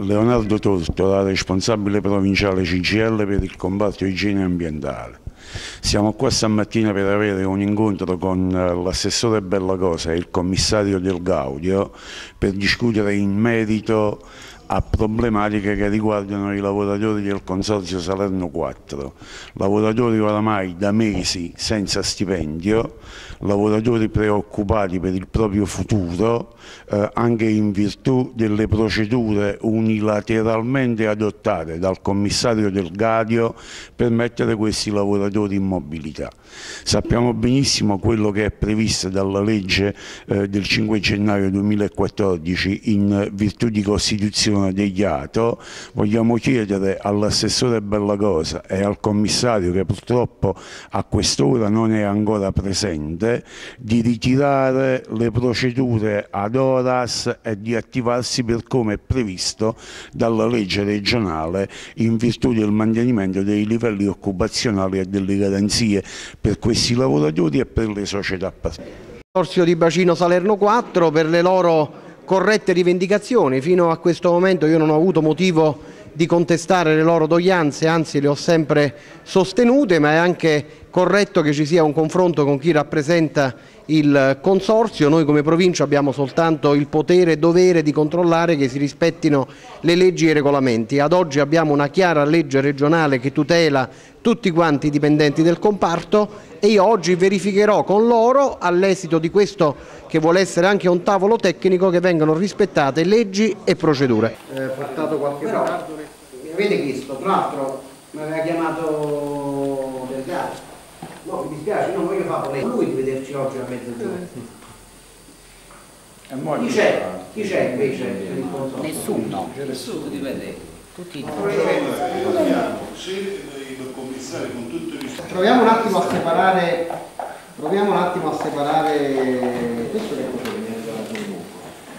Leonardo Tortora, responsabile provinciale CGL per il comparto igiene ambientale. Siamo qua stamattina per avere un incontro con eh, l'assessore Bellacosa e il commissario del Gaudio per discutere in merito a problematiche che riguardano i lavoratori del Consorzio Salerno 4, lavoratori oramai da mesi senza stipendio, lavoratori preoccupati per il proprio futuro eh, anche in virtù delle procedure unilateralmente adottate dal commissario del Gadio per mettere questi lavoratori in mobilità. Sappiamo benissimo quello che è previsto dalla legge eh, del 5 gennaio 2014 in virtù di Costituzione sono degliato, vogliamo chiedere all'assessore Bellacosa e al commissario che purtroppo a quest'ora non è ancora presente di ritirare le procedure ad horas e di attivarsi per come è previsto dalla legge regionale in virtù del mantenimento dei livelli occupazionali e delle garanzie per questi lavoratori e per le società partite. Consorzio di Bacino Salerno 4 per le loro corrette rivendicazioni. Fino a questo momento io non ho avuto motivo di contestare le loro doglianze, anzi le ho sempre sostenute, ma è anche corretto che ci sia un confronto con chi rappresenta il consorzio. Noi come provincia abbiamo soltanto il potere e dovere di controllare che si rispettino le leggi e i regolamenti. Ad oggi abbiamo una chiara legge regionale che tutela tutti quanti i dipendenti del comparto e io oggi verificherò con loro all'esito di questo che vuole essere anche un tavolo tecnico che vengano rispettate leggi e procedure. Eh, portato qualche Però, mi avete chiesto, tra l'altro mi aveva chiamato del gas. No, mi dispiace, non voglio fare polemica. lui di vederci oggi a mezzogiorno. Chi c'è? Chi c'è invece? Nessuno. Nessuno dipende. Tutti. Proviamo un attimo a separare. Proviamo un attimo a separare. Questo è il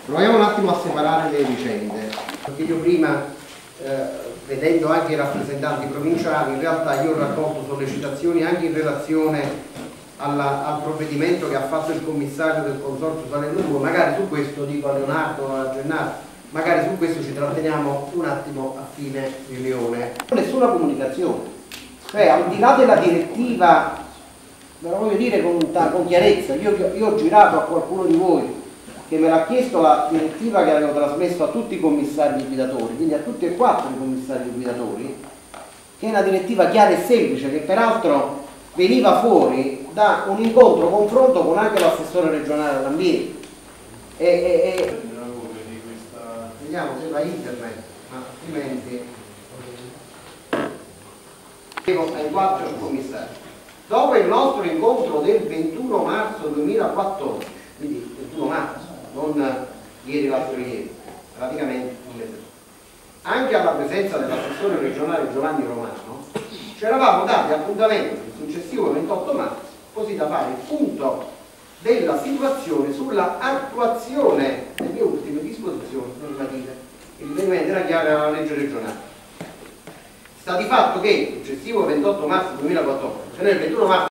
Proviamo un attimo a separare le vicende. Perché io prima eh, vedendo anche i rappresentanti provinciali, in realtà io ho raccolto sollecitazioni anche in relazione alla, al provvedimento che ha fatto il commissario del Consorzio Salerno 2, magari su questo dico a Leonardo, a Gennaro, magari su questo ci tratteniamo un attimo a fine riunione. Nessuna comunicazione, cioè al di là della direttiva, ve lo voglio dire con, con chiarezza, io, io ho girato a qualcuno di voi che me l'ha chiesto la direttiva che avevo trasmesso a tutti i commissari guidatori, quindi a tutti e quattro i commissari guidatori, che è una direttiva chiara e semplice, che peraltro veniva fuori da un incontro, confronto con anche l'assessore regionale all'ambiente. E, e, e... Vediamo se va internet, ma altrimenti ai quattro commissari. Dopo il nostro incontro del 21 marzo 2014, quindi 21 marzo, non ieri l'altro ieri, praticamente un mese Anche alla presenza dell'assessore regionale Giovanni Romano ci eravamo dati appuntamento il successivo 28 marzo così da fare il punto della situazione sulla attuazione delle ultime disposizioni normative. Il riferimento era chiaro alla legge regionale. Sta di fatto che il successivo 28 marzo 2014, cioè nel 21 marzo